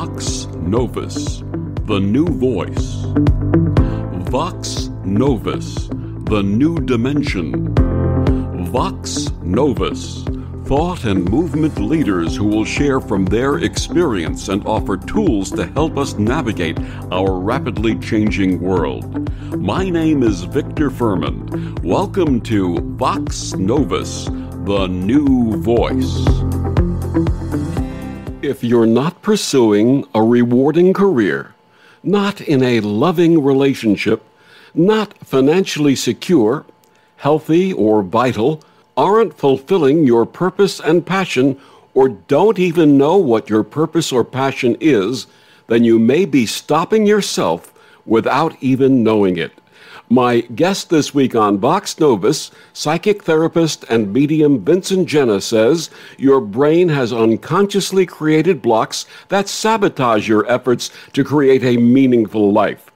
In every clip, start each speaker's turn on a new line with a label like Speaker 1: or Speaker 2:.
Speaker 1: Vox Novus, the new voice. Vox Novus, the new dimension. Vox Novus, thought and movement leaders who will share from their experience and offer tools to help us navigate our rapidly changing world. My name is Victor Fuhrman. Welcome to Vox Novus, the new voice. If you're not pursuing a rewarding career, not in a loving relationship, not financially secure, healthy, or vital, aren't fulfilling your purpose and passion, or don't even know what your purpose or passion is, then you may be stopping yourself without even knowing it. My guest this week on Vox Novus, psychic therapist and medium Vincent Genna says your brain has unconsciously created blocks that sabotage your efforts to create a meaningful life.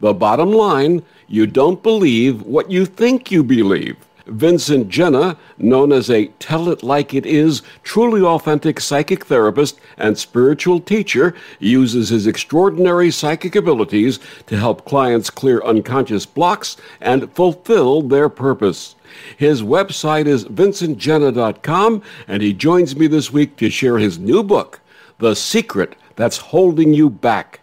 Speaker 1: The bottom line, you don't believe what you think you believe. Vincent Genna, known as a tell it like it is, truly authentic psychic therapist and spiritual teacher, uses his extraordinary psychic abilities to help clients clear unconscious blocks and fulfill their purpose. His website is vincentgenna.com, and he joins me this week to share his new book, The Secret That's Holding You Back.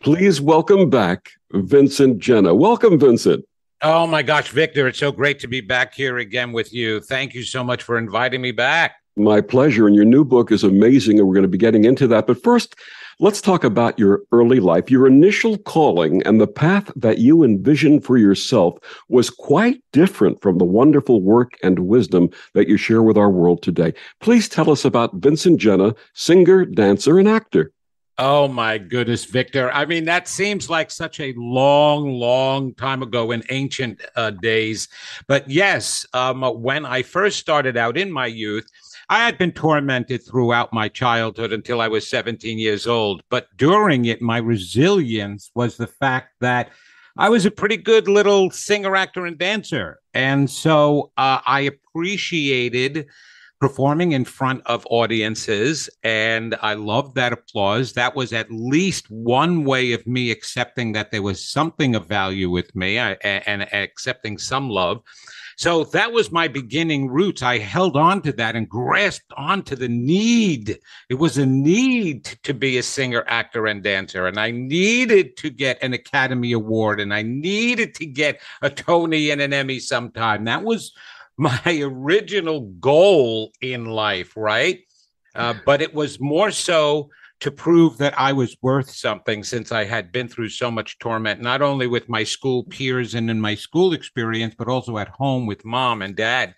Speaker 1: Please welcome back Vincent Genna. Welcome, Vincent.
Speaker 2: Oh my gosh, Victor, it's so great to be back here again with you. Thank you so much for inviting me back.
Speaker 1: My pleasure. And your new book is amazing, and we're going to be getting into that. But first, let's talk about your early life. Your initial calling and the path that you envisioned for yourself was quite different from the wonderful work and wisdom that you share with our world today. Please tell us about Vincent Genna, singer, dancer, and actor.
Speaker 2: Oh my goodness, Victor. I mean, that seems like such a long, long time ago in ancient uh, days. But yes, um, when I first started out in my youth, I had been tormented throughout my childhood until I was 17 years old. But during it, my resilience was the fact that I was a pretty good little singer, actor, and dancer. And so uh, I appreciated performing in front of audiences and i loved that applause. That was at least one way of me accepting that there was something of value with me uh, and, and accepting some love. So that was my beginning roots. I held on to that and grasped onto the need. It was a need to be a singer actor and dancer and i needed to get an academy award and i needed to get a tony and an emmy sometime. That was my original goal in life, right? Uh, but it was more so to prove that I was worth something since I had been through so much torment, not only with my school peers and in my school experience, but also at home with mom and dad.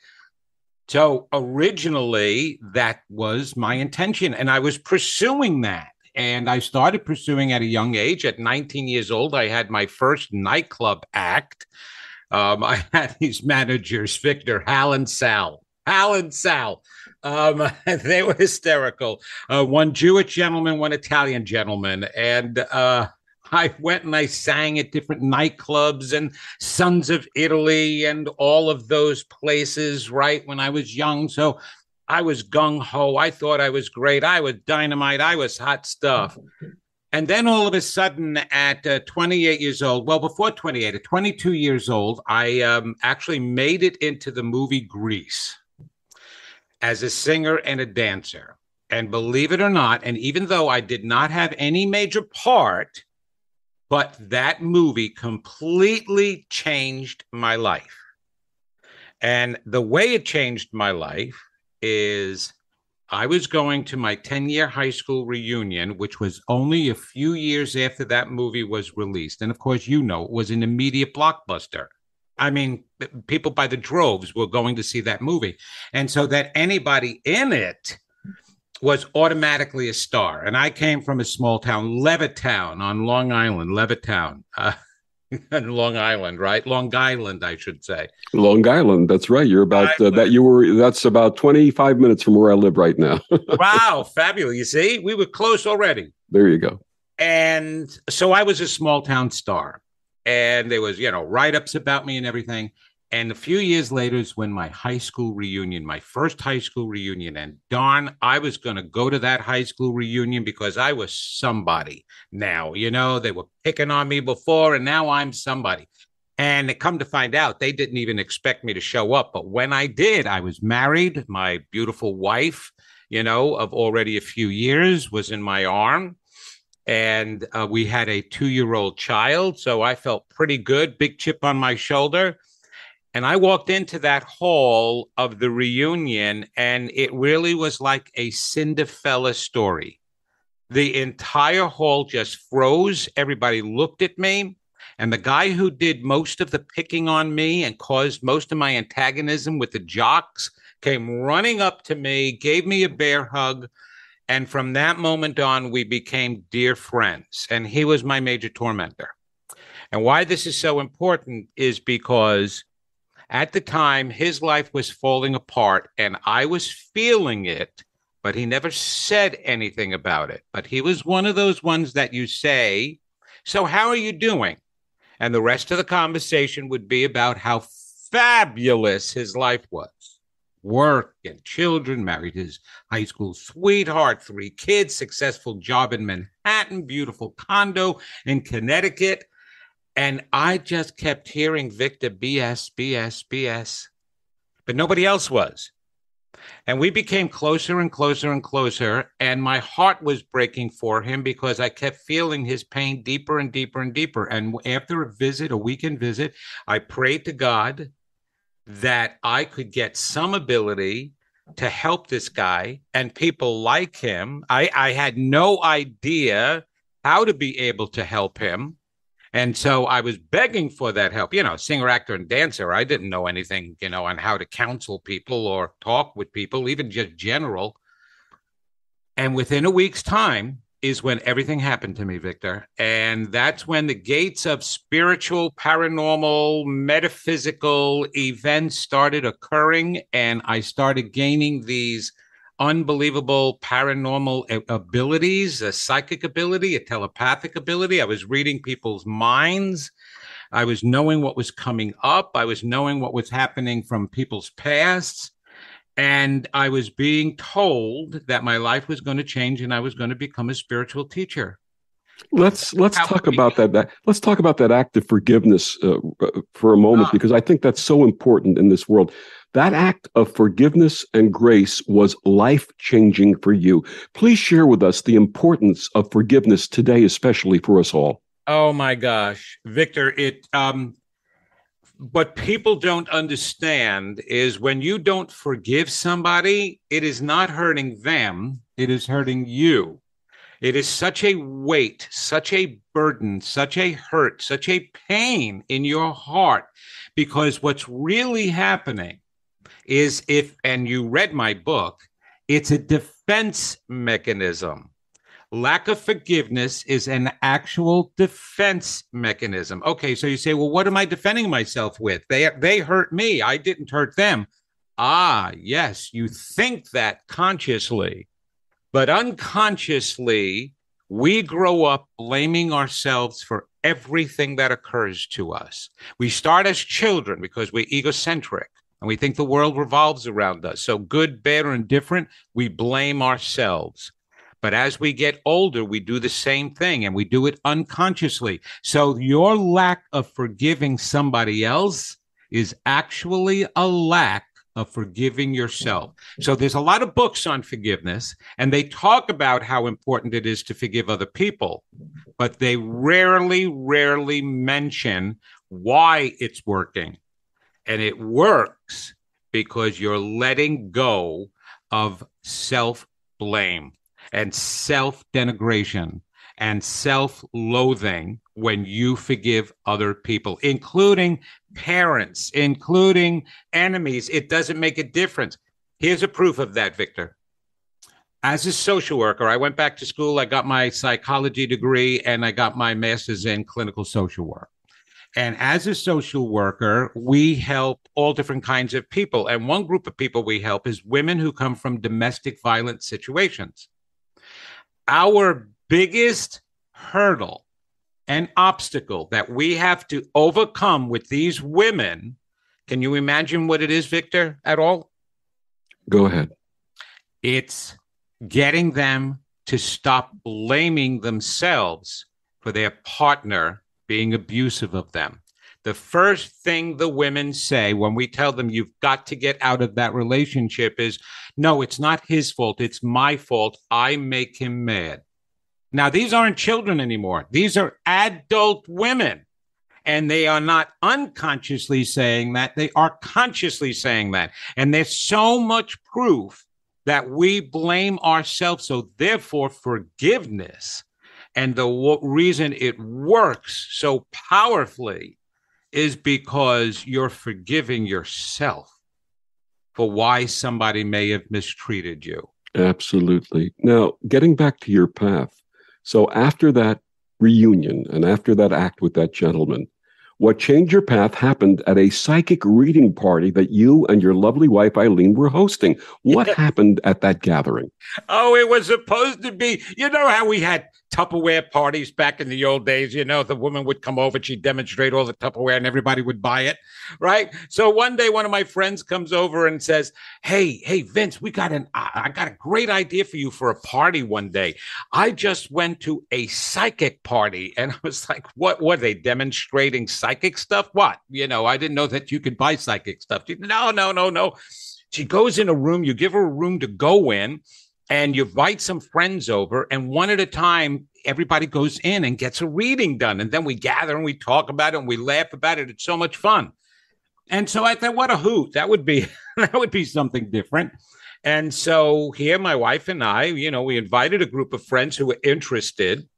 Speaker 2: So originally, that was my intention, and I was pursuing that. And I started pursuing at a young age. At 19 years old, I had my first nightclub act. Um, I had these managers, Victor, Hal and Sal. Hal and Sal. Um, they were hysterical. Uh, one Jewish gentleman, one Italian gentleman. And uh, I went and I sang at different nightclubs and Sons of Italy and all of those places, right, when I was young. So I was gung ho. I thought I was great. I was dynamite. I was hot stuff. And then all of a sudden, at uh, 28 years old, well, before 28, at 22 years old, I um, actually made it into the movie Grease as a singer and a dancer. And believe it or not, and even though I did not have any major part, but that movie completely changed my life. And the way it changed my life is I was going to my 10 year high school reunion, which was only a few years after that movie was released. And of course, you know, it was an immediate blockbuster. I mean, people by the droves were going to see that movie. And so that anybody in it was automatically a star. And I came from a small town, Levittown on Long Island, Levittown. Uh, Long Island, right? Long Island, I should say.
Speaker 1: Long Island. That's right. You're about uh, that. You were. That's about 25 minutes from where I live right now.
Speaker 2: wow, fabulous! You see, we were close already.
Speaker 1: There you go.
Speaker 2: And so I was a small town star, and there was you know write ups about me and everything. And a few years later is when my high school reunion, my first high school reunion. And darn, I was going to go to that high school reunion because I was somebody now. You know, they were picking on me before, and now I'm somebody. And come to find out, they didn't even expect me to show up. But when I did, I was married. My beautiful wife, you know, of already a few years, was in my arm. And uh, we had a two year old child. So I felt pretty good, big chip on my shoulder. And I walked into that hall of the reunion, and it really was like a Cinderella story. The entire hall just froze. Everybody looked at me. And the guy who did most of the picking on me and caused most of my antagonism with the jocks came running up to me, gave me a bear hug. And from that moment on, we became dear friends. And he was my major tormentor. And why this is so important is because at the time, his life was falling apart and I was feeling it, but he never said anything about it. But he was one of those ones that you say, So, how are you doing? And the rest of the conversation would be about how fabulous his life was work and children, married his high school sweetheart, three kids, successful job in Manhattan, beautiful condo in Connecticut. And I just kept hearing Victor BS, BS, BS, but nobody else was. And we became closer and closer and closer. And my heart was breaking for him because I kept feeling his pain deeper and deeper and deeper. And after a visit, a weekend visit, I prayed to God that I could get some ability to help this guy and people like him. I, I had no idea how to be able to help him. And so I was begging for that help. You know, singer, actor, and dancer. I didn't know anything, you know, on how to counsel people or talk with people, even just general. And within a week's time is when everything happened to me, Victor. And that's when the gates of spiritual, paranormal, metaphysical events started occurring. And I started gaining these unbelievable paranormal abilities, a psychic ability, a telepathic ability. I was reading people's minds. I was knowing what was coming up. I was knowing what was happening from people's pasts. And I was being told that my life was going to change and I was going to become a spiritual teacher.
Speaker 1: Let's let's How talk about that, that. Let's talk about that act of forgiveness uh, for a moment uh, because I think that's so important in this world. That act of forgiveness and grace was life changing for you. Please share with us the importance of forgiveness today, especially for us all.
Speaker 2: Oh my gosh, Victor, it um what people don't understand is when you don't forgive somebody, it is not hurting them, it is hurting you. It is such a weight, such a burden, such a hurt, such a pain in your heart because what's really happening is if, and you read my book, it's a defense mechanism. Lack of forgiveness is an actual defense mechanism. Okay, so you say, well, what am I defending myself with? They they hurt me. I didn't hurt them. Ah, yes, you think that consciously, but unconsciously, we grow up blaming ourselves for everything that occurs to us. We start as children because we're egocentric and we think the world revolves around us. So, good, bad, or indifferent, we blame ourselves. But as we get older, we do the same thing and we do it unconsciously. So, your lack of forgiving somebody else is actually a lack of forgiving yourself. So there's a lot of books on forgiveness, and they talk about how important it is to forgive other people, but they rarely, rarely mention why it's working. And it works because you're letting go of self blame and self denigration and self loathing when you forgive other people, including parents, including enemies. It doesn't make a difference. Here's a proof of that, Victor. As a social worker, I went back to school, I got my psychology degree, and I got my master's in clinical social work. And as a social worker, we help all different kinds of people. And one group of people we help is women who come from domestic violence situations. Our biggest hurdle and obstacle that we have to overcome with these women Can you imagine what it is, Victor, at all?
Speaker 1: Go ahead.
Speaker 2: It's getting them to stop blaming themselves for their partner being abusive of them. The first thing the women say when we tell them you've got to get out of that relationship is, no, it's not his fault. It's my fault. I make him mad. Now, these aren't children anymore. These are adult women. And they are not unconsciously saying that, they are consciously saying that. And there's so much proof that we blame ourselves. So, therefore, forgiveness and the w- reason it works so powerfully is because you're forgiving yourself for why somebody may have mistreated you.
Speaker 1: Absolutely. Now, getting back to your path. So, after that reunion and after that act with that gentleman, what changed your path happened at a psychic reading party that you and your lovely wife Eileen were hosting. What yeah. happened at that gathering?
Speaker 2: Oh, it was supposed to be, you know how we had Tupperware parties back in the old days. You know, the woman would come over, she'd demonstrate all the Tupperware, and everybody would buy it, right? So one day, one of my friends comes over and says, "Hey, hey, Vince, we got an I got a great idea for you for a party one day. I just went to a psychic party, and I was like, what? Were they demonstrating psychic stuff? What? You know, I didn't know that you could buy psychic stuff. No, no, no, no." She goes in a room, you give her a room to go in and you invite some friends over, and one at a time, everybody goes in and gets a reading done. And then we gather and we talk about it and we laugh about it. It's so much fun. And so I thought, what a hoot. That would be that would be something different. And so here, my wife and I, you know, we invited a group of friends who were interested.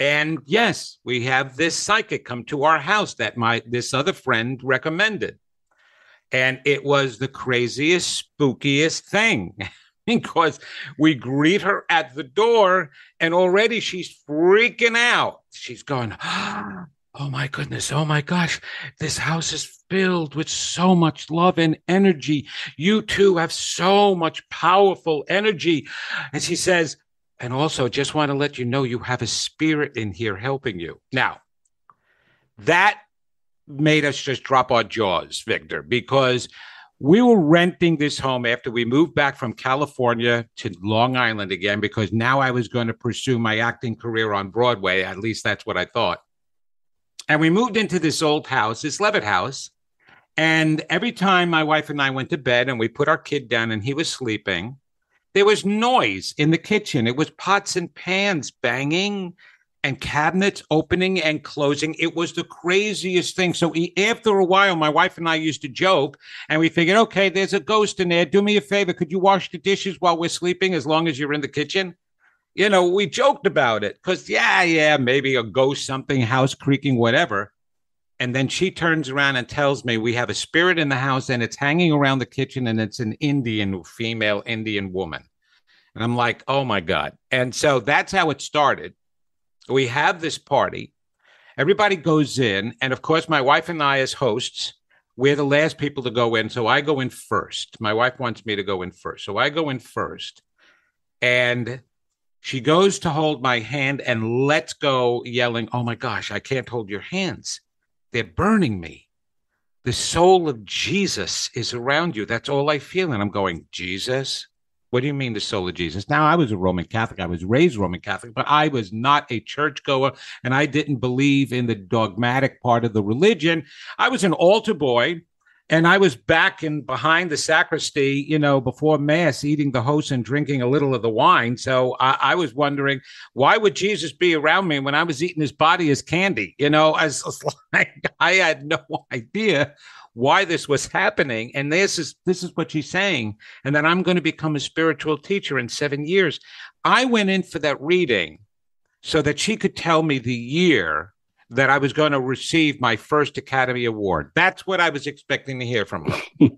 Speaker 2: And yes, we have this psychic come to our house that my this other friend recommended. And it was the craziest, spookiest thing. because we greet her at the door and already she's freaking out. She's going, Oh my goodness. Oh my gosh. This house is filled with so much love and energy. You two have so much powerful energy. And she says, and also just want to let you know you have a spirit in here helping you. Now, that made us just drop our jaws, Victor, because we were renting this home after we moved back from California to Long Island again because now I was going to pursue my acting career on Broadway. At least that's what I thought. And we moved into this old house, this Levitt house. And every time my wife and I went to bed and we put our kid down and he was sleeping, there was noise in the kitchen. It was pots and pans banging and cabinets opening and closing. It was the craziest thing. So he, after a while, my wife and I used to joke, and we figured, okay, there's a ghost in there. Do me a favor. Could you wash the dishes while we're sleeping as long as you're in the kitchen? You know, we joked about it because, yeah, yeah, maybe a ghost, something, house creaking, whatever. And then she turns around and tells me we have a spirit in the house and it's hanging around the kitchen and it's an Indian, female Indian woman. And I'm like, oh my God. And so that's how it started we have this party. Everybody goes in. And of course, my wife and I, as hosts, we're the last people to go in. So I go in first. My wife wants me to go in first. So I go in first. And she goes to hold my hand and lets go, yelling, Oh my gosh, I can't hold your hands. They're burning me. The soul of Jesus is around you. That's all I feel. And I'm going, Jesus, what do you mean the soul of Jesus? Now, I was a Roman Catholic. I was raised Roman Catholic, but I was not a churchgoer and I didn't believe in the dogmatic part of the religion. I was an altar boy and I was back in behind the sacristy, you know, before mass, eating the host and drinking a little of the wine. So I, I, was wondering, why would Jesus be around me when I was eating his body as candy? You know, as like I had no idea why this was happening. And this is this is what she's saying. And that I'm going to become a spiritual teacher in seven years. I went in for that reading so that she could tell me the year that I was going to receive my first Academy Award. That's what I was expecting to hear from her.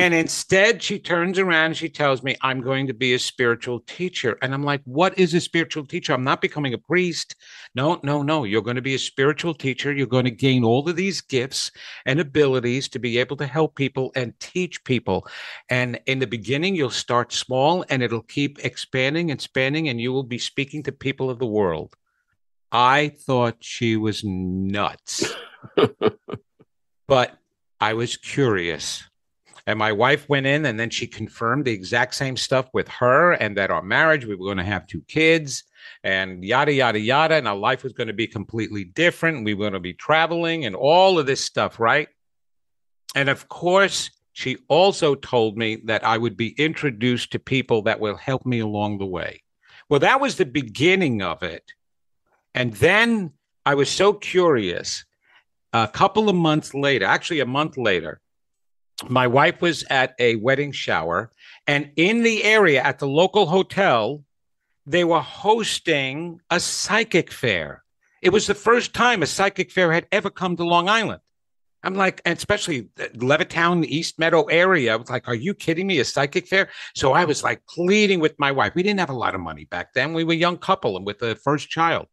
Speaker 2: And instead, she turns around and she tells me, I'm going to be a spiritual teacher. And I'm like, What is a spiritual teacher? I'm not becoming a priest. No, no, no. You're going to be a spiritual teacher. You're going to gain all of these gifts and abilities to be able to help people and teach people. And in the beginning, you'll start small and it'll keep expanding and expanding, and you will be speaking to people of the world. I thought she was nuts. but I was curious. And my wife went in and then she confirmed the exact same stuff with her and that our marriage, we were going to have two kids and yada, yada, yada. And our life was going to be completely different. We were going to be traveling and all of this stuff, right? And of course, she also told me that I would be introduced to people that will help me along the way. Well, that was the beginning of it. And then I was so curious. A couple of months later, actually a month later, my wife was at a wedding shower, and in the area at the local hotel, they were hosting a psychic fair. It was the first time a psychic fair had ever come to Long Island. I'm like, and especially Levittown, East Meadow area. I was like, are you kidding me? A psychic fair? So I was like pleading with my wife. We didn't have a lot of money back then. We were a young couple and with the first child.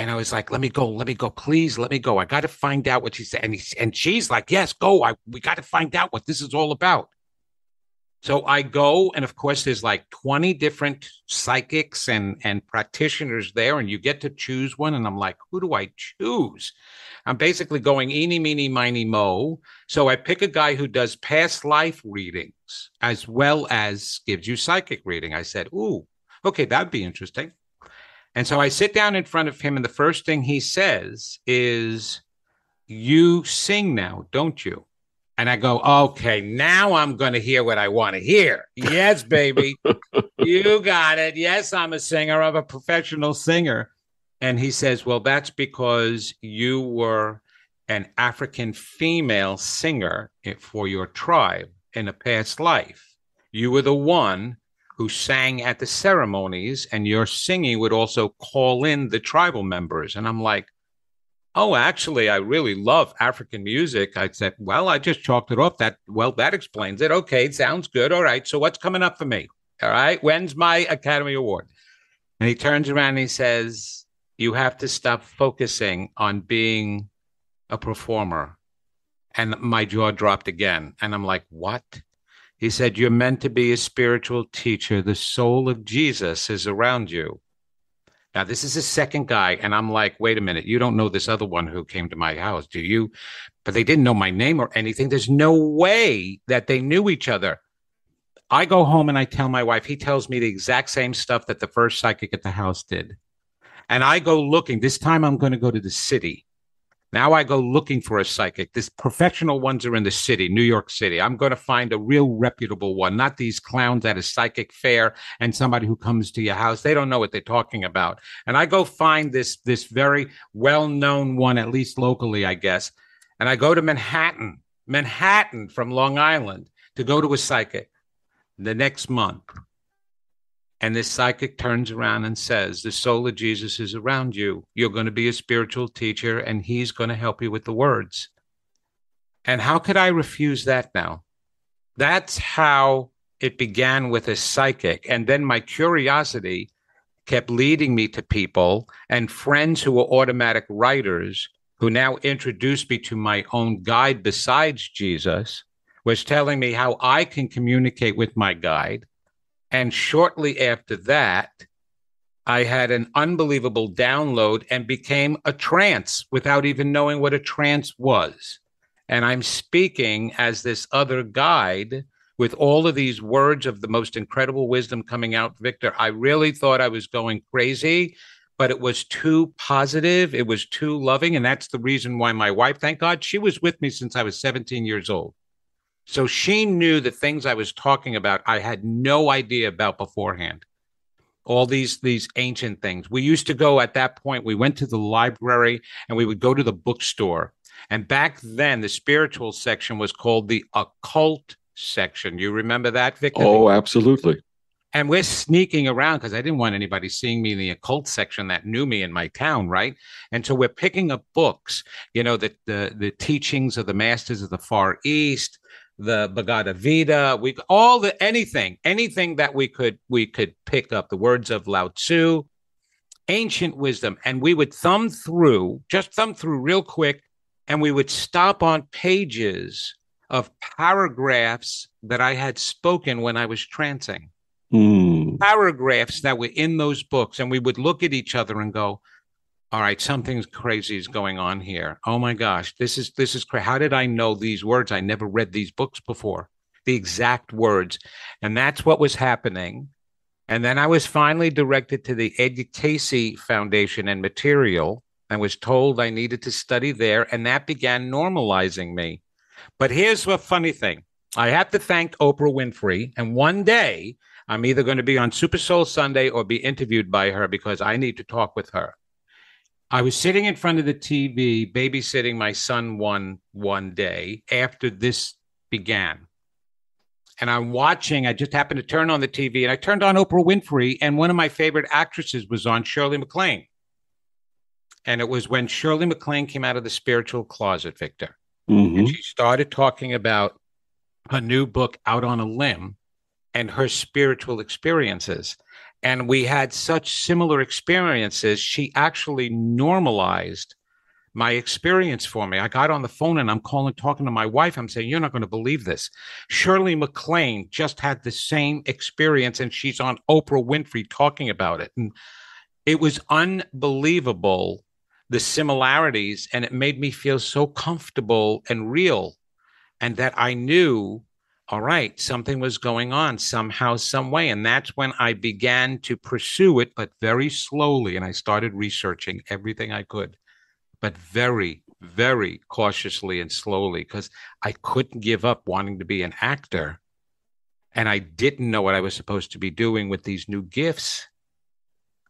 Speaker 2: And I was like, let me go, let me go, please, let me go. I got to find out what she said. And, he, and she's like, yes, go. I, we got to find out what this is all about. So I go, and of course, there's like 20 different psychics and, and practitioners there, and you get to choose one. And I'm like, who do I choose? I'm basically going eeny, meeny, miny, mo. So I pick a guy who does past life readings as well as gives you psychic reading. I said, ooh, okay, that'd be interesting. And so I sit down in front of him, and the first thing he says is, You sing now, don't you? And I go, Okay, now I'm going to hear what I want to hear. Yes, baby. you got it. Yes, I'm a singer. I'm a professional singer. And he says, Well, that's because you were an African female singer eh, for your tribe in a past life. You were the one who sang at the ceremonies, and your singing would also call in the tribal members. And I'm like, oh, actually, I really love African music. I said, well, I just chalked it off. That well, that explains it. Okay, sounds good. All right. So what's coming up for me? All right. When's my Academy Award? And he turns around and he says, You have to stop focusing on being a performer. And my jaw dropped again. And I'm like, What? He said, You're meant to be a spiritual teacher. The soul of Jesus is around you. Now, this is a second guy. And I'm like, Wait a minute. You don't know this other one who came to my house, do you? But they didn't know my name or anything. There's no way that they knew each other. I go home and I tell my wife, he tells me the exact same stuff that the first psychic at the house did. And I go looking. This time I'm going to go to the city. Now I go looking for a psychic. This professional ones are in the city, New York City. I'm going to find a real reputable one, not these clowns at a psychic fair and somebody who comes to your house. They don't know what they're talking about. And I go find this this very well-known one, at least locally, I guess. And I go to Manhattan, Manhattan from Long Island to go to a psychic the next month. And this psychic turns around and says, The soul of Jesus is around you. You're going to be a spiritual teacher, and he's going to help you with the words. And how could I refuse that now? That's how it began with a psychic. And then my curiosity kept leading me to people and friends who were automatic writers who now introduced me to my own guide besides Jesus, was telling me how I can communicate with my guide and shortly after that, I had an unbelievable download and became a trance without even knowing what a trance was. And I'm speaking as this other guide with all of these words of the most incredible wisdom coming out, Victor. I really thought I was going crazy, but it was too positive. It was too loving. And that's the reason why my wife, thank God, she was with me since I was 17 years old. So she knew the things I was talking about, I had no idea about beforehand. All these these ancient things. We used to go at that point, we went to the library and we would go to the bookstore. And back then, the spiritual section was called the occult section. You remember that, Victor?
Speaker 1: Oh, absolutely.
Speaker 2: And we're sneaking around because I didn't want anybody seeing me in the occult section that knew me in my town, right? And so we're picking up books, you know, the the, the teachings of the masters of the Far East, the Bhagavad Gita, we all the anything, anything that we could we could pick up the words of Lao Tzu, ancient wisdom, and we would thumb through, just thumb through real quick, and we would stop on pages of paragraphs that I had spoken when I was trancing.
Speaker 1: Mm.
Speaker 2: Paragraphs that were in those books, and we would look at each other and go, all right, something crazy is going on here. Oh my gosh, this is this is crazy. How did I know these words? I never read these books before. The exact words. And that's what was happening. And then I was finally directed to the Edgar Cayce Foundation and material and was told I needed to study there. And that began normalizing me. But here's the funny thing I have to thank Oprah Winfrey. And one day I'm either going to be on Super Soul Sunday or be interviewed by her because I need to talk with her. I was sitting in front of the TV babysitting my son one one day after this began. And I'm watching, I just happened to turn on the TV and I turned on Oprah Winfrey and one of my favorite actresses was on Shirley MacLaine. And it was when Shirley MacLaine came out of the spiritual closet, Victor. Mm-hmm. And she started talking about her new book out on a limb and her spiritual experiences and we had such similar experiences she actually normalized my experience for me. I got on the phone and i'm calling talking to my wife. I'm saying you're not going to believe this. Shirley maclaine just had the same experience and she's on oprah winfrey talking about it. And it was unbelievable the similarities and it made me feel so comfortable and real and that i knew all right, something was going on somehow, some way. And that's when I began to pursue it, but very slowly. And I started researching everything I could, but very, very cautiously and slowly, because I couldn't give up wanting to be an actor. And I didn't know what I was supposed to be doing with these new gifts.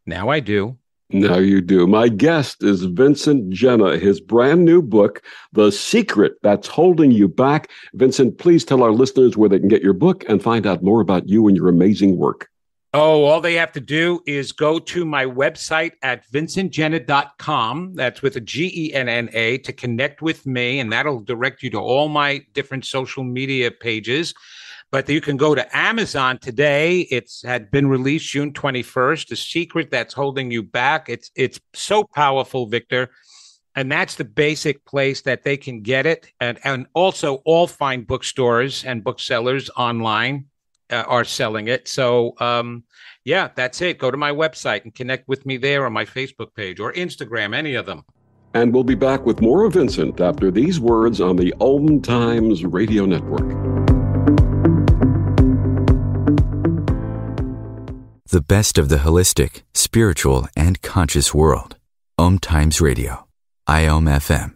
Speaker 2: Now I do.
Speaker 1: Now you do. My guest is Vincent Genna. His brand new book, The Secret That's Holding You Back. Vincent, please tell our listeners where they can get your book and find out more about you and your amazing work.
Speaker 2: Oh, all they have to do is go to my website at vincentgenna.com. That's with a G E N N A to connect with me, and that'll direct you to all my different social media pages. But you can go to Amazon today. It's had been released June 21st. The secret that's holding you back. It's it's so powerful, Victor. And that's the basic place that they can get it. And and also all fine bookstores and booksellers online uh, are selling it. So um yeah, that's it. Go to my website and connect with me there on my Facebook page or Instagram, any of them.
Speaker 1: And we'll be back with more of Vincent after these words on the Om Times Radio Network.
Speaker 3: The best of the holistic, spiritual, and conscious world. Om Times Radio, IOM FM.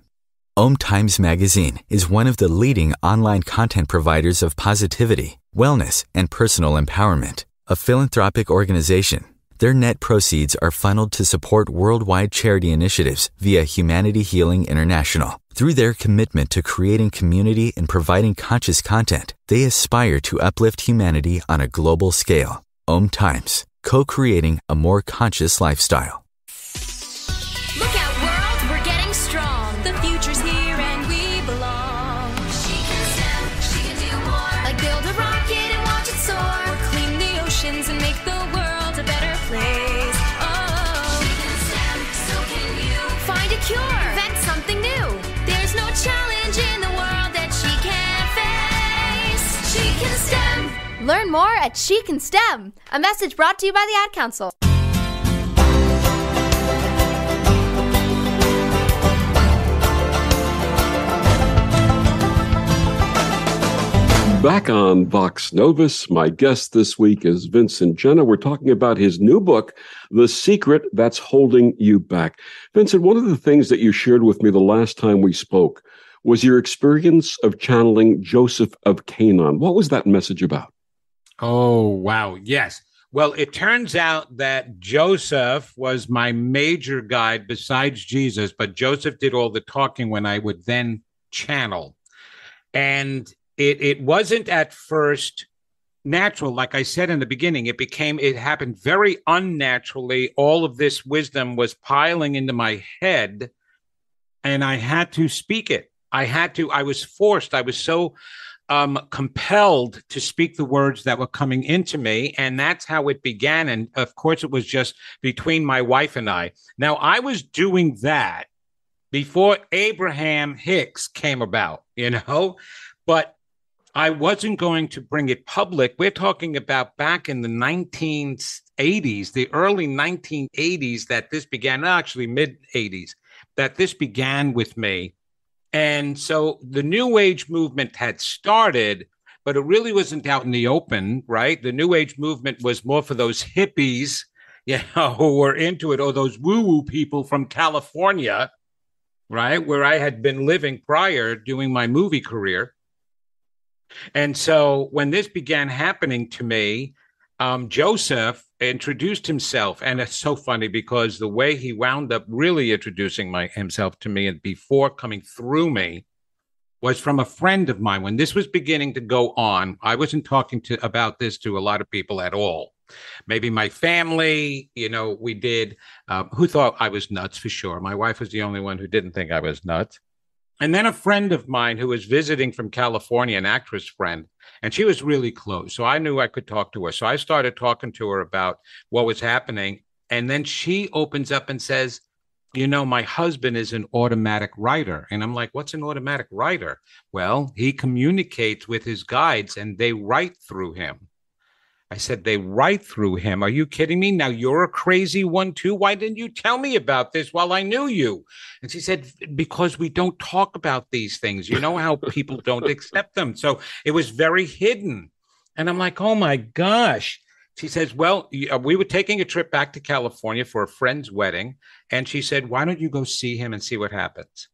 Speaker 3: Om Times Magazine is one of the leading online content providers of positivity, wellness, and personal empowerment. A philanthropic organization, their net proceeds are funneled to support worldwide charity initiatives via Humanity Healing International. Through their commitment to creating community and providing conscious content, they aspire to uplift humanity on a global scale. Om Times, co creating a more conscious lifestyle.
Speaker 4: Learn more at She Can STEM. A message brought to you by the Ad Council.
Speaker 1: Back on Vox Novus, my guest this week is Vincent Genna. We're talking about his new book, The Secret That's Holding You Back. Vincent, one of the things that you shared with me the last time we spoke was your experience of channeling Joseph of Canaan. What was that message about?
Speaker 2: Oh, wow. Yes. Well, it turns out that Joseph was my major guide besides Jesus, but Joseph did all the talking when I would then channel. And it, it wasn't at first natural. Like I said in the beginning, it became, it happened very unnaturally. All of this wisdom was piling into my head, and I had to speak it. I had to, I was forced. I was so um, compelled to speak the words that were coming into me. And that's how it began. And of course, it was just between my wife and I. Now, I was doing that before Abraham Hicks came about, you know, but I wasn't going to bring it public. We're talking about back in the 1980s, the early 1980s, that this began, actually mid 80s, that this began with me. And so the New Age movement had started, but it really wasn't out in the open, right? The New Age movement was more for those hippies, you know, who were into it, or those woo woo people from California, right? Where I had been living prior doing my movie career. And so when this began happening to me, um, Joseph introduced himself, and it's so funny because the way he wound up really introducing my, himself to me and before coming through me was from a friend of mine. When this was beginning to go on, I wasn't talking to about this to a lot of people at all. Maybe my family, you know, we did. Uh, who thought I was nuts for sure? My wife was the only one who didn't think I was nuts. And then a friend of mine who was visiting from California, an actress friend, and she was really close. So I knew I could talk to her. So I started talking to her about what was happening. And then she opens up and says, You know, my husband is an automatic writer. And I'm like, What's an automatic writer? Well, he communicates with his guides and they write through him. I said, they write through him. Are you kidding me? Now you're a crazy one too. Why didn't you tell me about this while I knew you? And she said, because we don't talk about these things. You know how people don't accept them. So it was very hidden. And I'm like, oh my gosh. She says, well, uh, we were taking a trip back to California for a friend's wedding. And she said, why don't you go see him and see what happens?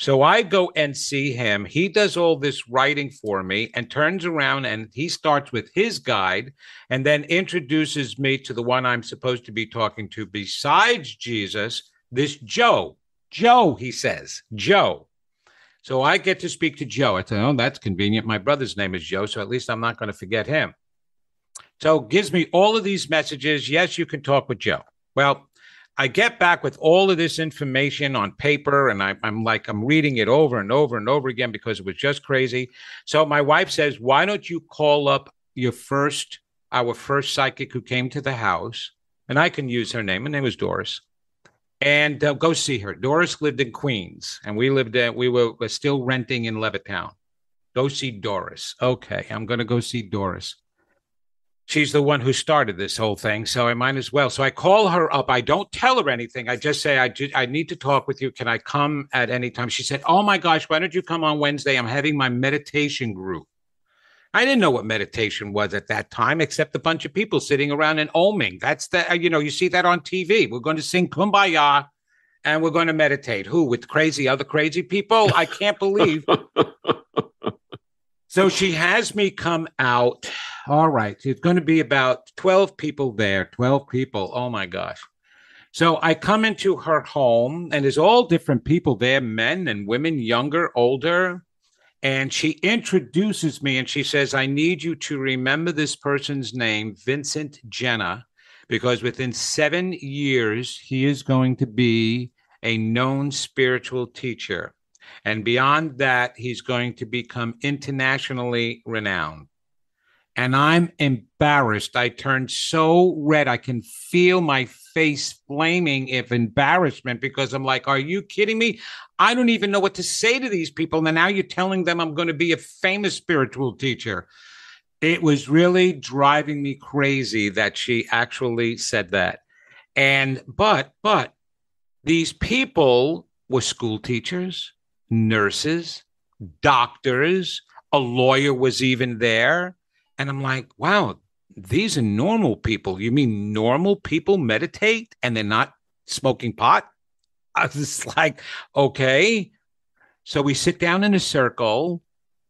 Speaker 2: So I go and see him. He does all this writing for me and turns around and he starts with his guide and then introduces me to the one I'm supposed to be talking to besides Jesus, this Joe. Joe, he says, Joe. So I get to speak to Joe. I say, oh, that's convenient. My brother's name is Joe, so at least I'm not going to forget him. So gives me all of these messages. Yes, you can talk with Joe. Well, I get back with all of this information on paper, and I, am like, I'm reading it over and over and over again because it was just crazy. So my wife says, Why don't you call up your first, our first psychic who came to the house? And I can use her name. Her name was Doris. And uh, go see her. Doris lived in Queens, and we lived at, we were, were still renting in Levittown. Go see Doris. Okay, I'm going to go see Doris she's the one who started this whole thing, so I might as well. So I call her up. I don't tell her anything. I just say, I, I need to talk with you. Can I come at any time? She said, Oh my gosh, why don't you come on Wednesday? I'm having my meditation group. I didn't know what meditation was at that time, except a bunch of people sitting around and oming. That's the, uh, you know, you see that on TV. We're going to sing Kumbaya and we're going to meditate. Who? With crazy, other crazy people? I can't believe. so she has me come out all right. It's going to be about 12 people there. 12 people. Oh my gosh. So I come into her home and there's all different people there, men and women, younger, older. And she introduces me and she says, I need you to remember this person's name, Vincent Genna, because within seven years, he is going to be a known spiritual teacher. And beyond that, he's going to become internationally renowned and I'm embarrassed. I turned so red. I can feel my face flaming of embarrassment because I'm like, are you kidding me? I don't even know what to say to these people. And now you're telling them I'm going to be a famous spiritual teacher. It was really driving me crazy that she actually said that. And, but, but these people were school teachers, nurses, doctors, a lawyer was even there and I'm like, wow, these are normal people. You mean normal people meditate and they're not smoking pot? I was like, okay. So we sit down in a circle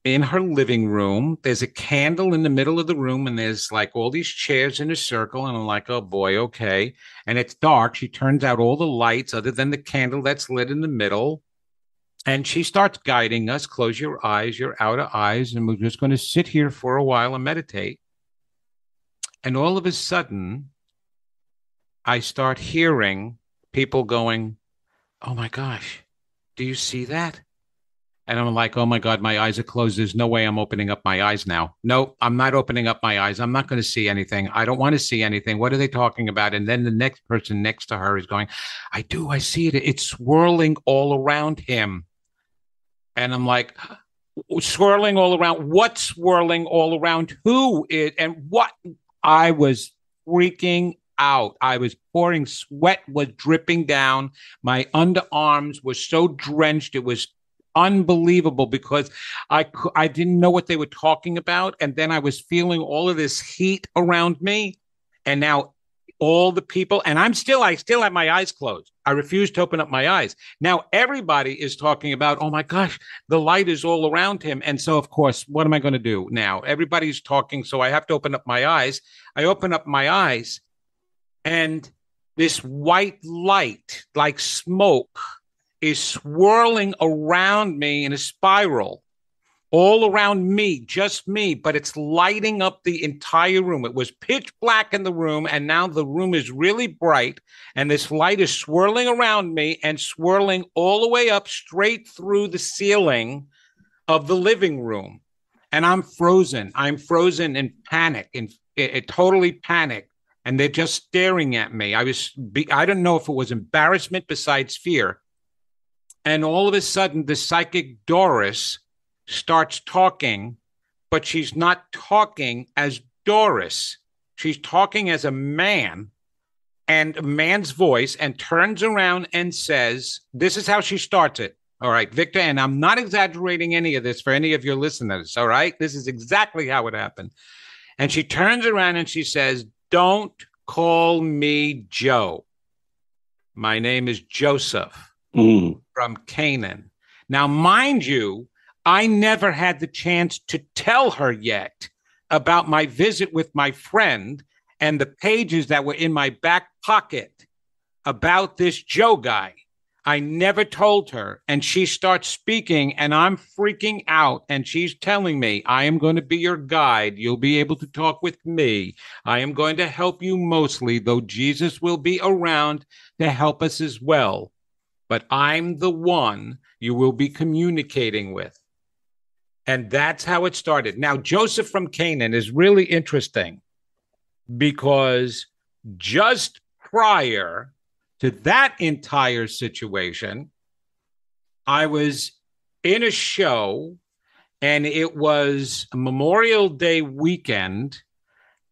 Speaker 2: in her living room. There's a candle in the middle of the room, and there's like all these chairs in a circle. And I'm like, oh boy, okay. And it's dark. She turns out all the lights other than the candle that's lit in the middle. And she starts guiding us close your eyes, your outer eyes, and we're just going to sit here for a while and meditate. And all of a sudden, I start hearing people going, Oh my gosh, do you see that? And I'm like, Oh my God, my eyes are closed. There's no way I'm opening up my eyes now. No, I'm not opening up my eyes. I'm not going to see anything. I don't want to see anything. What are they talking about? And then the next person next to her is going, I do. I see it. It's swirling all around him. And I'm like, swirling all around. What's swirling all around? Who is and what? I was freaking out. I was pouring sweat was dripping down. My underarms were so drenched. It was unbelievable because I I didn't know what they were talking about and then I was feeling all of this heat around me and now all the people and I'm still I still have my eyes closed. I refuse to open up my eyes. Now everybody is talking about oh my gosh the light is all around him and so of course what am I going to do now? Everybody's talking so I have to open up my eyes. I open up my eyes and this white light like smoke is swirling around me in a spiral all around me, just me, but it's lighting up the entire room. It was pitch black in the room, and now the room is really bright, and this light is swirling around me and swirling all the way up straight through the ceiling of the living room. And I'm frozen. I'm frozen in panic, in, in, in totally panic. And they're just staring at me. I was, I don't know if it was embarrassment besides fear and all of a sudden, the psychic Doris starts talking, but she's not talking as Doris. She's talking as a man and a man's voice and turns around and says, This is how she starts it. All right, Victor, and I'm not exaggerating any of this for any of your listeners. All right, this is exactly how it happened. And she turns around and she says, Don't call me Joe. My name is Joseph mm. from Canaan. Now, mind you, I never had the chance to tell her yet about my visit with my friend and the pages that were in my back pocket about this Joe guy. I never told her. And she starts speaking, and I'm freaking out. And she's telling me, I am going to be your guide. You'll be able to talk with me. I am going to help you mostly, though Jesus will be around to help us as well but I'm the one you will be communicating with. And that's how it started. Now, Joseph from Canaan is really interesting because just prior to that entire situation, I was in a show and it was Memorial Day weekend.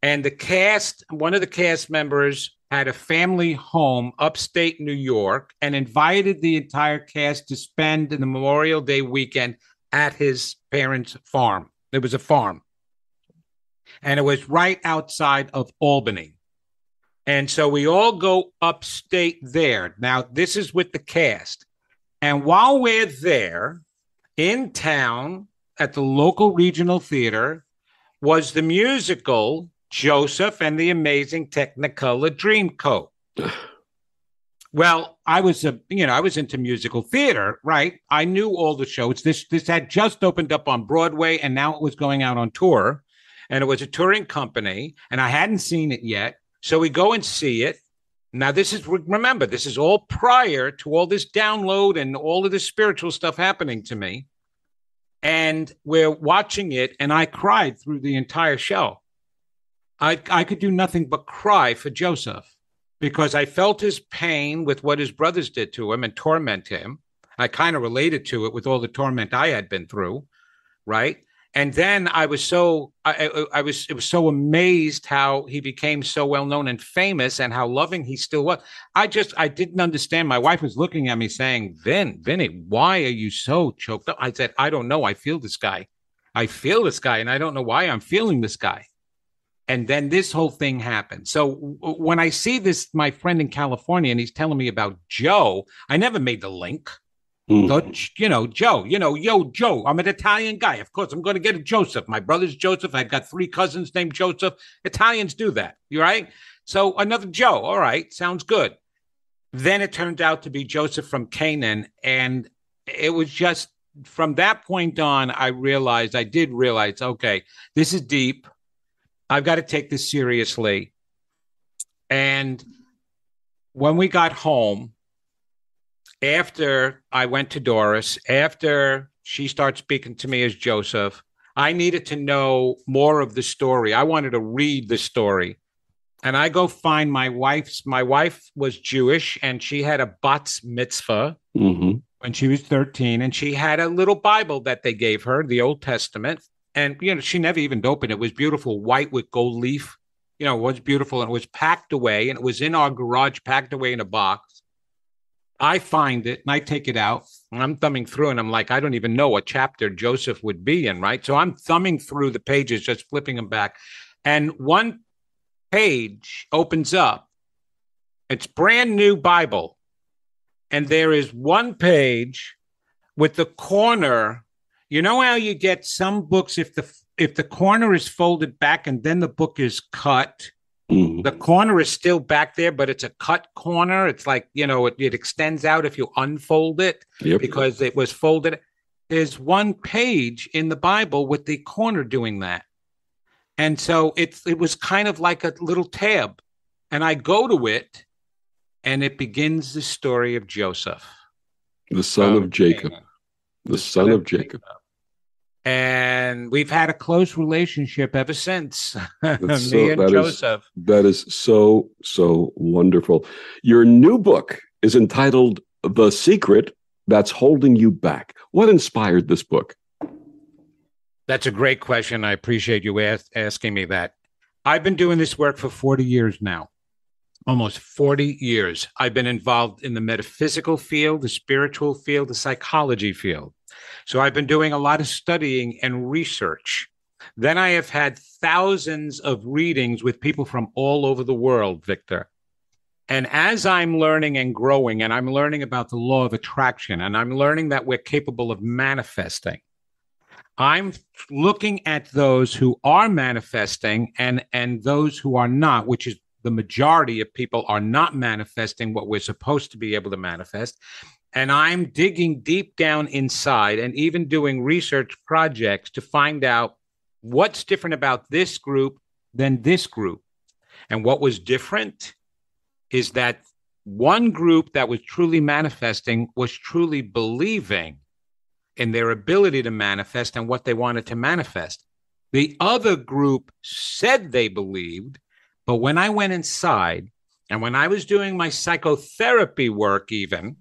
Speaker 2: And the cast, one of the cast members had a family home upstate New York and invited the entire cast to spend the Memorial Day weekend at his parents' farm. It was a farm. And it was right outside of Albany. And so we all go upstate there. Now, this is with the cast. And while we're there in town at the local regional theater was the musical Joseph and the Amazing Technicolor Dreamcoat. well, I was a you know I was into musical theater, right? I knew all the shows. This this had just opened up on Broadway, and now it was going out on tour, and it was a touring company, and I hadn't seen it yet. So we go and see it. Now this is remember this is all prior to all this download and all of this spiritual stuff happening to me. And we're watching it, and I cried through the entire show. I, I could do nothing but cry for Joseph because I felt his pain with what his brothers did to him and torment him. I kind of related to it with all the torment I had been through, right? And then I was so I, I, was it was so amazed how he became so well known and famous and how loving he still was. I just I didn't understand. My wife was looking at me saying, "Vin, Vinny, why are you so choked up?" I said, "I don't know. I feel this guy. I feel this guy, and I don't know why I'm feeling this guy." And then this whole thing happened. So when I see this, my friend in California, and he's telling me about Joe, I never made the link. Mm. So, you know, Joe, you know, yo, Joe, I'm an Italian guy. Of course, I'm going to get a Joseph. My brother's Joseph. I've got three cousins named Joseph. Italians do that. You right? So another Joe. All right. Sounds good. Then it turned out to be Joseph from Canaan. And it was just from that point on, I realized, I did realize, okay, this is deep. I've got to take this seriously. And when we got home, after I went to Doris, after she started speaking to me as Joseph, I needed to know more of the story. I wanted to read the story. And I go find my wife's, my wife was Jewish and she had a bat mitzvah. Mm-hmm. when she was 13 and she had a little bible that they gave her the old testament and you know she never even opened it. it was beautiful white with gold leaf. You know it was beautiful and it was packed away and it was in our garage packed away in a box. I find it and i take it out and i'm thumbing through and i'm like i don't even know what chapter joseph would be in right? So i'm thumbing through the pages just flipping them back. And one page opens up. It's brand new bible. And there is one page with the corner. You know how you get some books if the if the corner is folded back and then the book is cut,
Speaker 1: Mhm.
Speaker 2: the corner is still back there, but it's a cut corner. It's like you know it, it extends out if you unfold it
Speaker 1: Yep.
Speaker 2: because it was folded. There's one page in the Bible with the corner doing that, and so it's it was kind of like a little tab, and I go to it, and it begins the story of Joseph,
Speaker 1: the son of Jacob,
Speaker 2: Canaan,
Speaker 1: the son of Jacob.
Speaker 2: And we've had a close relationship ever since. Me
Speaker 1: so-
Speaker 2: and
Speaker 1: that is-
Speaker 2: Joseph.
Speaker 1: That is so, so wonderful. Your new book is entitled The Secret That's Holding You Back. What inspired this book?
Speaker 2: That's a great question. I appreciate you ask, asking me that. I've been doing this work for 40 years now, almost 40 years. I've been involved in the metaphysical field, the spiritual field, the psychology field. So I've been doing a lot of studying and research. Then I have had thousands of readings with people from all over the world, Victor. And as I'm learning and growing, and I'm learning about the law of attraction, and I'm learning that we're capable of manifesting, I'm looking at those who are manifesting and and those who are not, which is the majority of people are not manifesting what we're supposed to be able to manifest. And I'm digging deep down inside and even doing research projects to find out what's different about this group than this group. And what was different is that one group that was truly manifesting was truly believing in their ability to manifest and what they wanted to manifest. The other group said they believed, but when I went inside and when I was doing my psychotherapy work, even,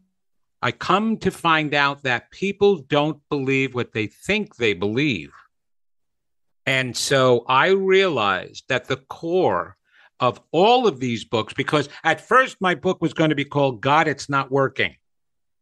Speaker 2: I come to find out that people don't believe what they think they believe. And so I realized that the core of all of these books, because at first my book was going to be called God, It's Not Working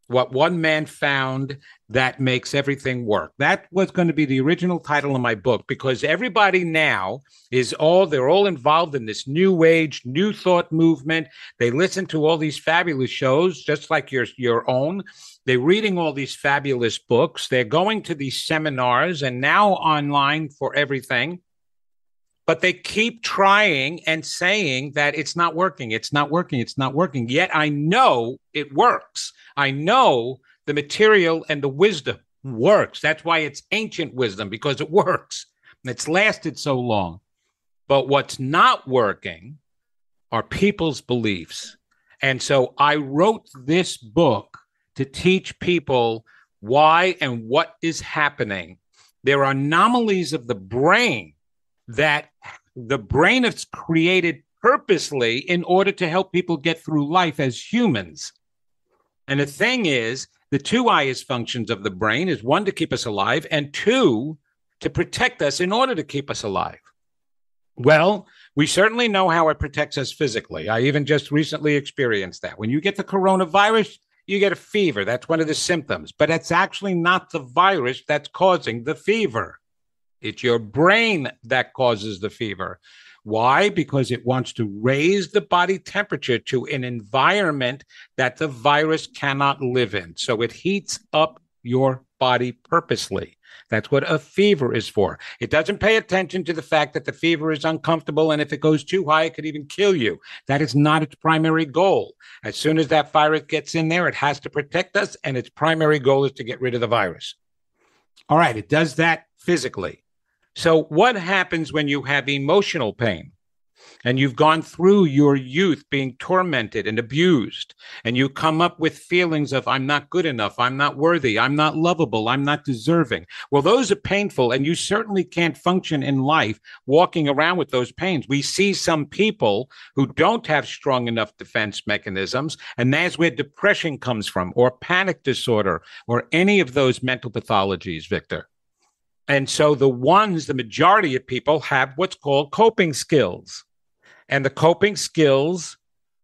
Speaker 2: what one man found that makes everything work. That was going to be the original title of my book because everybody now is all they're all involved in this new age, new thought movement. They listen to all these fabulous shows, just like your your own. They're reading all these fabulous books. They're going to these seminars and now online for everything. But they keep trying and saying that it's not working. It's not working. It's not working. Yet I know it works. I know the material and the wisdom works. That's why it's ancient wisdom because it works. And it's lasted so long. But what's not working are people's beliefs. And so I wrote this book to teach people why and what is happening. There are anomalies of the brain that the brain is created purposely in order to help people get through life as humans. And the thing is, the two highest functions of the brain is one to keep us alive, and two to protect us in order to keep us alive. Well, we certainly know how it protects us physically. I even just recently experienced that. When you get the coronavirus, you get a fever. That's one of the symptoms, but it's actually not the virus that's causing the fever. It's your brain that causes the fever. Why? Because it wants to raise the body temperature to an environment that the virus cannot live in. So it heats up your body purposely. That's what a fever is for. It doesn't pay attention to the fact that the fever is uncomfortable. And if it goes too high, it could even kill you. That is not its primary goal. As soon as that virus gets in there, it has to protect us. And its primary goal is to get rid of the virus. All right, it does that physically. So, what happens when you have emotional pain? and you've gone through your youth being tormented and abused, and you come up with feelings of, I'm not good enough, I'm not worthy, I'm not lovable, I'm not deserving. Well, those are painful, and you certainly can't function in life walking around with those pains. We see some people who don't have strong enough defense mechanisms, and that's where depression comes from, or panic disorder, or any of those mental pathologies, Victor. And so the ones, the majority of people have what's called coping skills. And the coping skills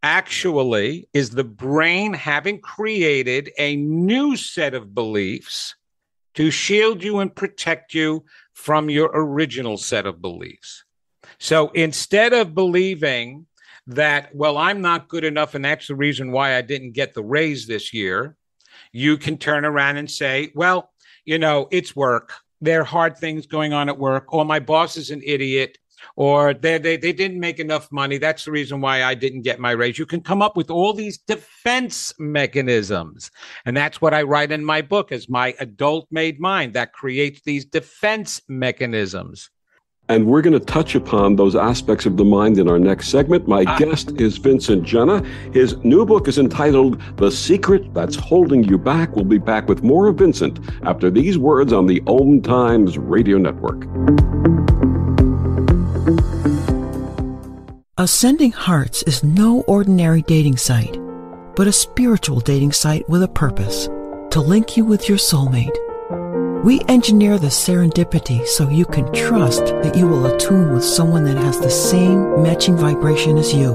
Speaker 2: actually is the brain having created a new set of beliefs to shield you and protect you from your original set of beliefs. So instead of believing that, well, I'm not good enough and that's the reason why I didn't get the raise this year, you can turn around and say, well, you know, it's work. There are hard things going on at work, or my boss is an idiot, or they, they, they didn't make enough money. That's the reason why I didn't get my raise. You can come up with all these defense mechanisms. And that's what I write in my book as my adult made mind that creates these defense mechanisms.
Speaker 1: And we're going to touch upon those aspects of the mind in our next segment. My ah. guest is Vincent Genna. His new book is entitled The Secret That's Holding You Back. We'll be back with more of Vincent after these words on the OMTimes Radio Network.
Speaker 5: Ascending Hearts is no ordinary dating site, but a spiritual dating site with a purpose to link you with your soulmate. We engineer the serendipity so you can trust that you will attune with someone that has the same matching vibration as you.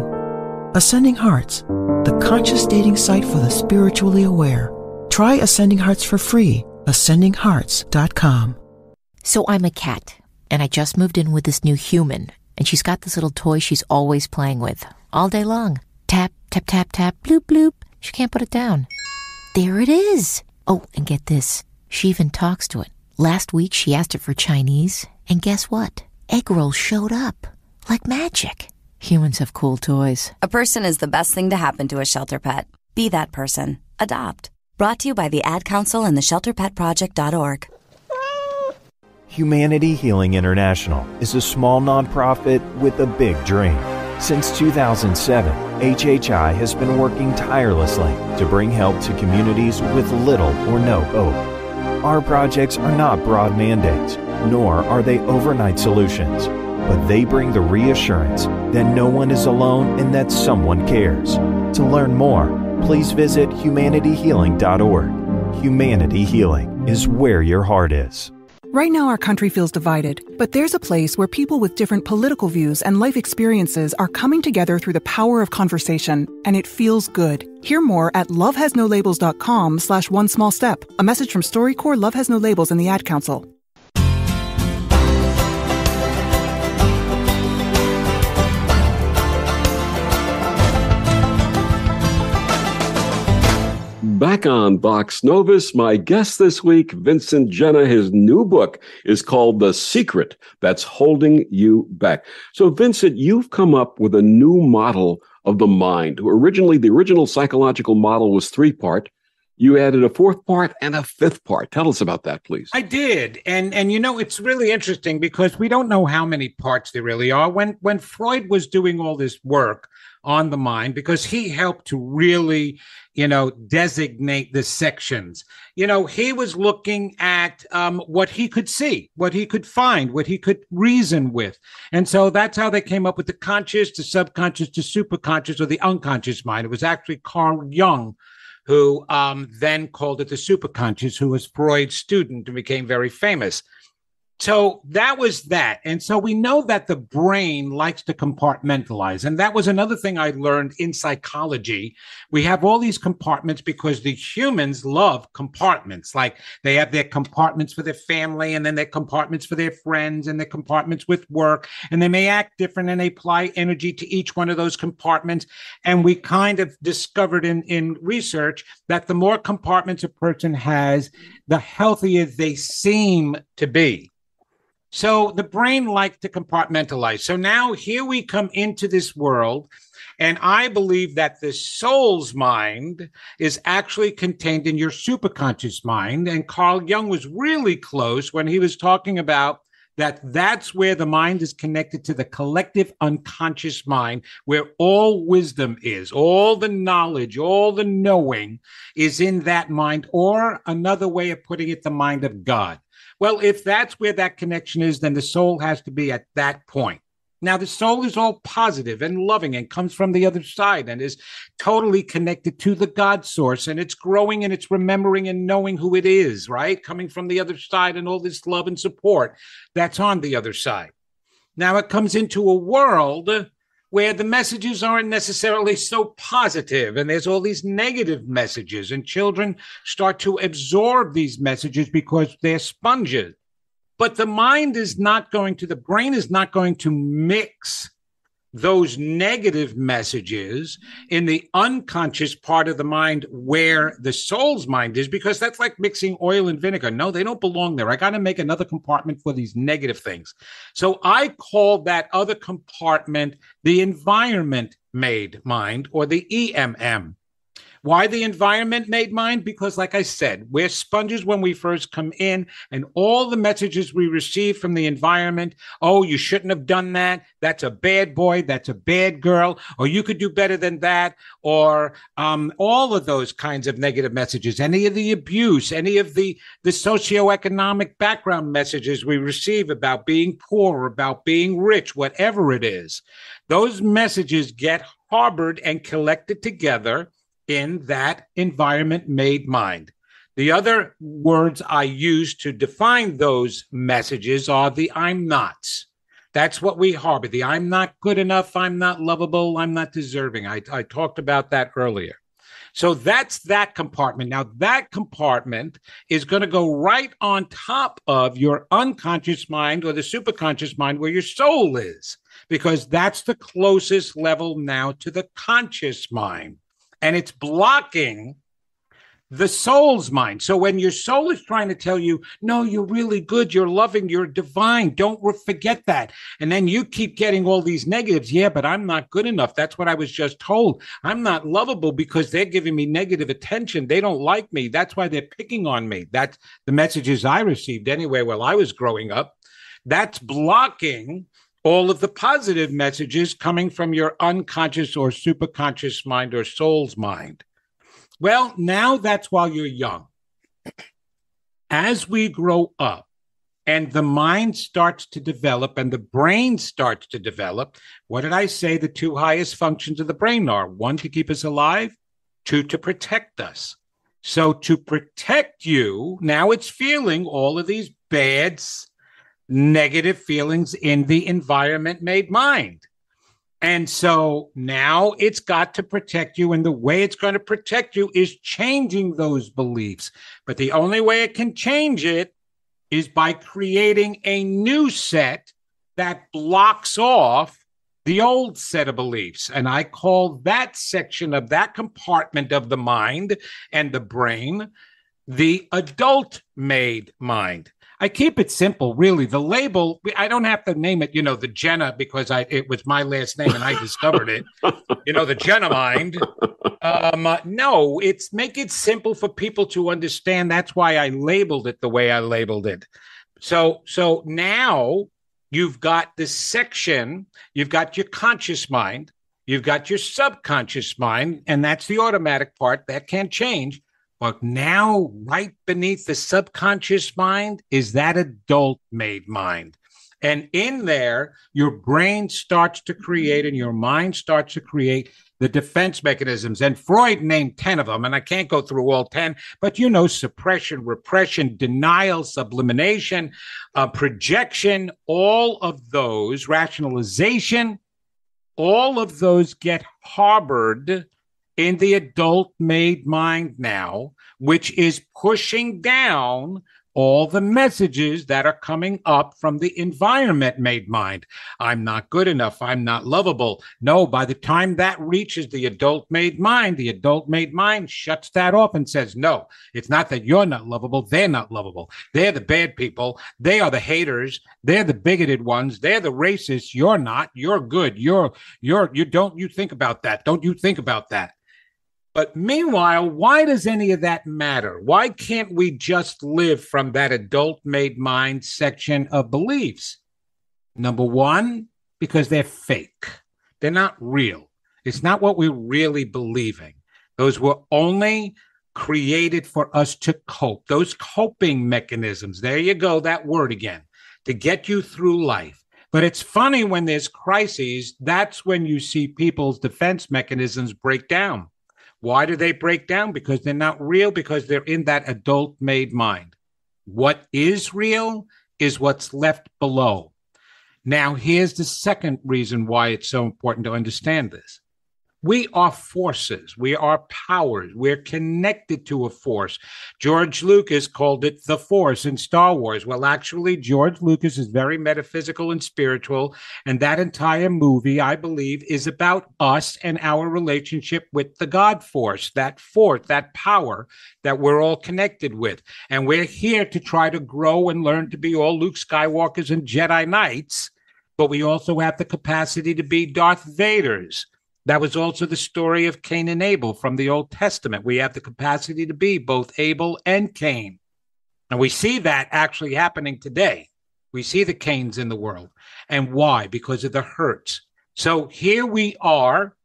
Speaker 5: Ascending Hearts, the conscious dating site for the spiritually aware. Try Ascending Hearts for free. AscendingHearts.com.
Speaker 6: So I'm a cat, and I just moved in with this new human and she's got this little toy she's always playing with all day long. Tap, tap, tap, tap, bloop, bloop. She can't put it down. There it is. Oh, and get this. She even talks to it. Last week she asked it for Chinese, and guess what? Egg rolls showed up. Like magic. Humans have cool toys.
Speaker 7: A person is the best thing to happen to a shelter pet. Be that person. Adopt. Brought to you by the Ad Council and the ShelterPetProject.org.
Speaker 8: Humanity Healing International is a small nonprofit with a big dream. Since 2007, HHI has been working tirelessly to bring help to communities with little or no hope. Our projects are not broad mandates, nor are they overnight solutions, but they bring the reassurance that no one is alone and that someone cares. To learn more, please visit humanityhealing.org. Humanity Healing is where your heart is.
Speaker 9: Right now, our country feels divided, but there's a place where people with different political views and life experiences are coming together through the power of conversation, and it feels good. Hear more at lovehasnolabels.com slash one small step. A message from StoryCorps Love Has No Labels and the Ad Council.
Speaker 1: Back on Vox Novus, my guest this week, Vincent Genna. his new book is called The Secret That's Holding You Back. So, Vincent, you've come up with a new model of the mind. Originally, the original psychological model was three part. You added a fourth part and a fifth part. Tell us about that, please.
Speaker 2: I did. And and you know, it's really interesting because we don't know how many parts there really are. When when Freud was doing all this work, on the mind because he helped to really, you know, designate the sections. You know, he was looking at um, what he could see, what he could find, what he could reason with. And so that's how they came up with the conscious, the subconscious, the superconscious, or the unconscious mind. It was actually Carl Jung who um, then called it the superconscious, who was Freud's student and became very famous. So that was that. And so we know that the brain likes to compartmentalize. And that was another thing I learned in psychology. We have all these compartments because the humans love compartments. Like they have their compartments for their family, and then their compartments for their friends, and their compartments with work. And they may act different and they apply energy to each one of those compartments. And we kind of discovered in, in research that the more compartments a person has, the healthier they seem to be. So the brain likes to compartmentalize. So now here we come into this world. And I believe that the soul's mind is actually contained in your superconscious mind. And Carl Jung was really close when he was talking about that that's where the mind is connected to the collective unconscious mind where all wisdom is all the knowledge all the knowing is in that mind or another way of putting it the mind of god well if that's where that connection is then the soul has to be at that point now, the soul is all positive and loving and comes from the other side and is totally connected to the God source. And it's growing and it's remembering and knowing who it is, right? Coming from the other side and all this love and support that's on the other side. Now, it comes into a world where the messages aren't necessarily so positive and there's all these negative messages, and children start to absorb these messages because they're sponges. But the mind is not going to, the brain is not going to mix those negative messages in the unconscious part of the mind where the soul's mind is, because that's like mixing oil and vinegar. No, they don't belong there. I got to make another compartment for these negative things. So I call that other compartment the environment made mind or the EMM. Why the environment made mine? Because, like I said, we're sponges when we first come in, and all the messages we receive from the environment oh, you shouldn't have done that. That's a bad boy. That's a bad girl. Or you could do better than that. Or um, all of those kinds of negative messages, any of the abuse, any of the, the socioeconomic background messages we receive about being poor, about being rich, whatever it is, those messages get harbored and collected together in that environment made mind. The other words I use to define those messages are the I'm nots. That's what we harbor. The I'm not good enough, I'm not lovable, I'm not deserving. I, I talked about that earlier. So that's that compartment. Now, that compartment is going to go right on top of your unconscious mind or the superconscious mind where your soul is, because that's the closest level now to the conscious mind and it's blocking the soul's mind. So when your soul is trying to tell you, no, you're really good, you're loving, you're divine, don't forget that. And then you keep getting all these negatives. Yeah, but I'm not good enough. That's what I was just told. I'm not lovable because they're giving me negative attention. They don't like me. That's why they're picking on me. That's the messages I received anyway while I was growing up. That's blocking all of the positive messages coming from your unconscious or superconscious mind or soul's mind. Well, now that's while you're young. As we grow up and the mind starts to develop and the brain starts to develop, what did I say the two highest functions of the brain are? One, to keep us alive, two, to protect us. So, to protect you, now it's feeling all of these bad negative feelings in the environment made mind. And so now it's got to protect you. And the way it's going to protect you is changing those beliefs. But the only way it can change it is by creating a new set that blocks off the old set of beliefs. And I call that section of that compartment of the mind and the brain the adult made mind. I keep it simple, really. The label, I don't have to name it, you know, the Genna because I it was my last name and I discovered it. You know, the Genna mind. Um, uh, no, it's make it simple for people to understand. That's why I labeled it the way I labeled it. So, so now you've got this section. You've got your conscious mind. You've got your subconscious mind, and that's the automatic part that can't change. But now, right beneath the subconscious mind is that adult made mind. And in there, your brain starts to create and your mind starts to create the defense mechanisms. And Freud named 10 of them, and I can't go through all 10, but you know, suppression, repression, denial, sublimation, uh, projection, all of those, rationalization, all of those get harbored in the adult made mind now, which is pushing down all the messages that are coming up from the environment made mind. I'm not good enough. I'm not lovable. No, by the time that reaches the adult made mind, the adult made mind shuts that off and says, no, it's not that you're not lovable. They're not lovable. They're the bad people. They are the haters. They're the bigoted ones. They're the racists. You're not. You're good. You're, you're, you don't, you think about that. Don't you think about that. But meanwhile, why does any of that matter? Why can't we just live from that adult made mind section of beliefs? Number one, because they're fake. They're not real. It's not what we're really believing. Those were only created for us to cope. Those coping mechanisms, there you go, that word again, to get you through life. But it's funny when there's crises, that's when you see people's defense mechanisms break down. Why do they break down? Because they're not real, because they're in that adult made mind. What is real is what's left below. Now, here's the second reason why it's so important to understand this we are forces. We are powers. We're connected to a force. George Lucas called it the force in Star Wars. Well, actually, George Lucas is very metaphysical and spiritual. And that entire movie, I believe, is about us and our relationship with the God force, that force, that power that we're all connected with. And we're here to try to grow and learn to be all Luke Skywalkers and Jedi Knights. But we also have the capacity to be Darth Vaders that was also the story of Cain and Abel from the Old Testament. We have the capacity to be both Abel and Cain. And we see that actually happening today. We see the Cains in the world. And why? Because of the hurts. So here we are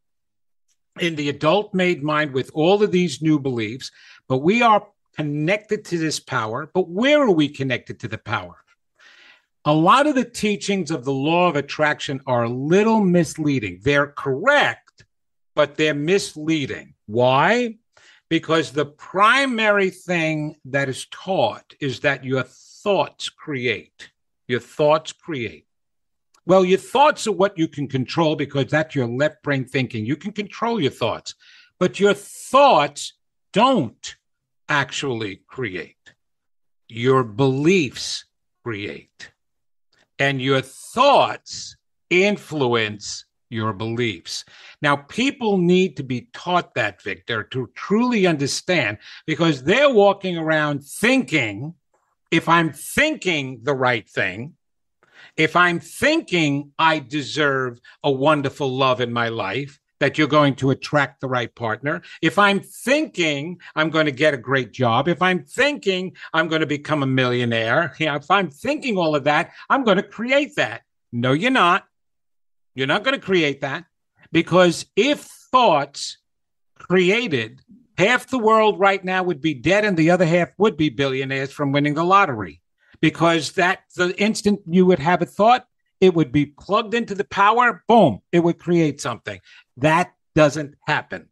Speaker 2: in the adult made mind with all of these new beliefs, but we are connected to this power. But where are we connected to the power? A lot of the teachings of the law of attraction are a little misleading. They're correct but they're misleading. Why? Because the primary thing that is taught is that your thoughts create. Your thoughts create. Well, your thoughts are what you can control because that's your left brain thinking. You can control your thoughts, but your thoughts don't actually create. Your beliefs create. And your thoughts influence your beliefs. Now, people need to be taught that, Victor, to truly understand because they're walking around thinking if I'm thinking the right thing, if I'm thinking I deserve a wonderful love in my life, that you're going to attract the right partner. If I'm thinking I'm going to get a great job, if I'm thinking I'm going to become a millionaire, if I'm thinking all of that, I'm going to create that. No, you're not. You're not going to create that because if thoughts created, half the world right now would be dead and the other half would be billionaires from winning the lottery. Because that the instant you would have a thought, it would be plugged into the power, boom, it would create something. That doesn't happen.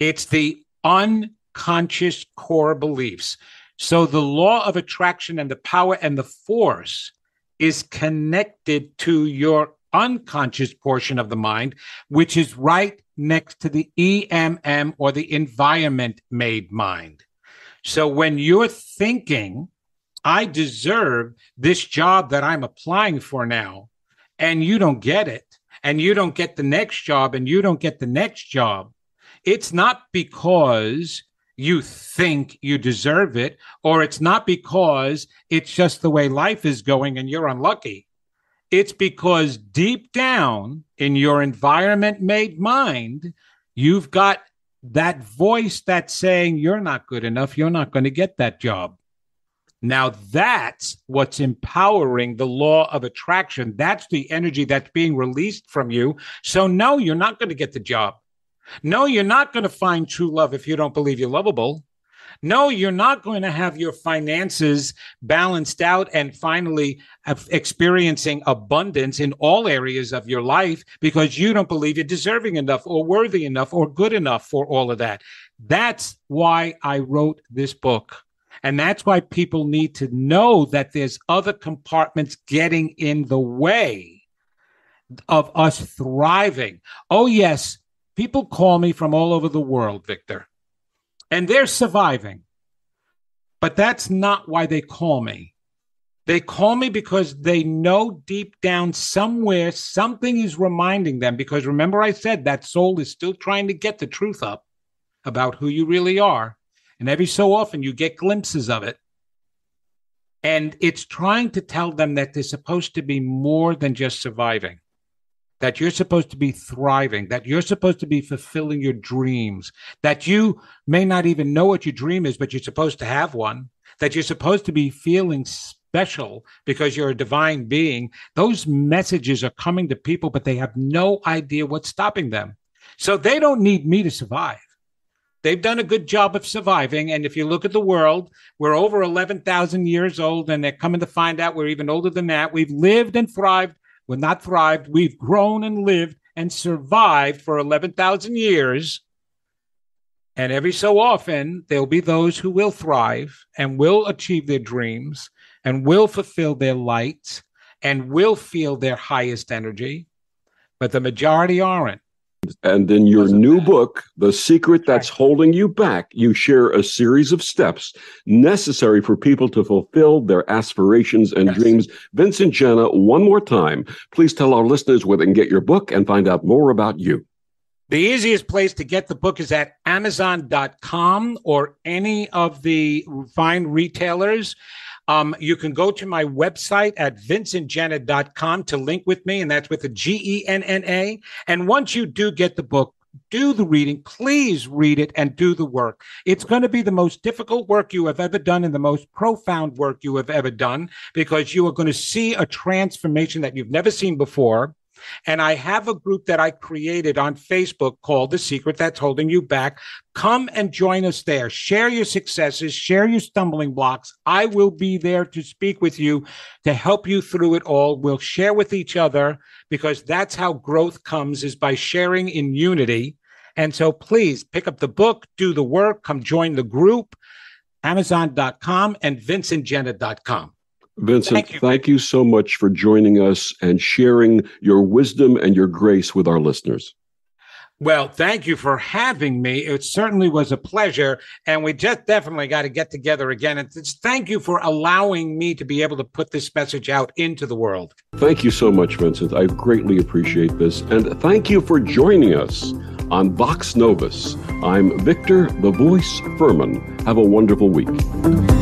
Speaker 2: It's the unconscious core beliefs. So the law of attraction and the power and the force is connected to your unconscious portion of the mind, which is right next to the EMM or the environment made mind. So when you're thinking, I deserve this job that I'm applying for now, and you don't get it, and you don't get the next job, and you don't get the next job, it's not because you think you deserve it, or it's not because it's just the way life is going and you're unlucky. It's because deep down in your environment made mind, you've got that voice that's saying, You're not good enough. You're not going to get that job. Now, that's what's empowering the law of attraction. That's the energy that's being released from you. So, no, you're not going to get the job. No, you're not going to find true love if you don't believe you're lovable. No, you're not going to have your finances balanced out and finally experiencing abundance in all areas of your life because you don't believe you're deserving enough or worthy enough or good enough for all of that. That's why I wrote this book. And that's why people need to know that there's other compartments getting in the way of us thriving. Oh, yes, people call me from all over the world, Victor and they're surviving. But that's not why they call me. They call me because they know deep down somewhere something is reminding them. Because remember, I said that soul is still trying to get the truth up about who you really are. And every so often you get glimpses of it. And it's trying to tell them that they're supposed to be more than just surviving. That you're supposed to be thriving, that you're supposed to be fulfilling your dreams, that you may not even know what your dream is, but you're supposed to have one, that you're supposed to be feeling special because you're a divine being, those messages are coming to people, but they have no idea what's stopping them. So they don't need me to survive. They've done a good job of surviving. And if you look at the world, we're over 11,000 years old, and they're coming to find out we're even older than that. We've lived and thrived. We're not thrived. We've grown and lived and survived for 11,000 years. And every so often, there'll be those who will thrive and will achieve their dreams and will fulfill their light and will feel their highest energy. But the majority aren't.
Speaker 1: And in your new book, The Secret That's Holding You Back, you share a series of steps necessary for people to fulfill their aspirations and yes. dreams. Vincent Genna, one more time, please tell our listeners where they can get your book and find out more about you.
Speaker 2: The easiest place to get the book is at Amazon.com or any of the fine retailers. Um, you can go to my website at vincentgenna.com to link with me, and that's with a G E N N A. And once you do get the book, do the reading. Please read it and do the work. It's going to be the most difficult work you have ever done and the most profound work you have ever done because you are going to see a transformation that you've never seen before. And I have a group that I created on Facebook called The Secret That's Holding You Back. Come and join us there. Share your successes, share your stumbling blocks. I will be there to speak with you to help you through it all. We'll share with each other because that's how growth comes is by sharing in unity. And so please pick up the book, do the work, come join the group, amazon.com and vincentgenna.com.
Speaker 1: Vincent, thank you. thank you so much for joining us and sharing your wisdom and your grace with our listeners.
Speaker 2: Well, thank you for having me. It certainly was a pleasure. And we just definitely got to get together again. And thank you for allowing me to be able to put this message out into the world.
Speaker 1: Thank you so much, Vincent. I greatly appreciate this. And thank you for joining us on Vox Novus. I'm Victor, the voice Fuhrman. Have a wonderful week.